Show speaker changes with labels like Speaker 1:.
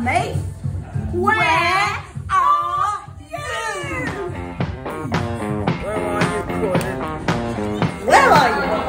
Speaker 1: mate? Where, are you? Where are you?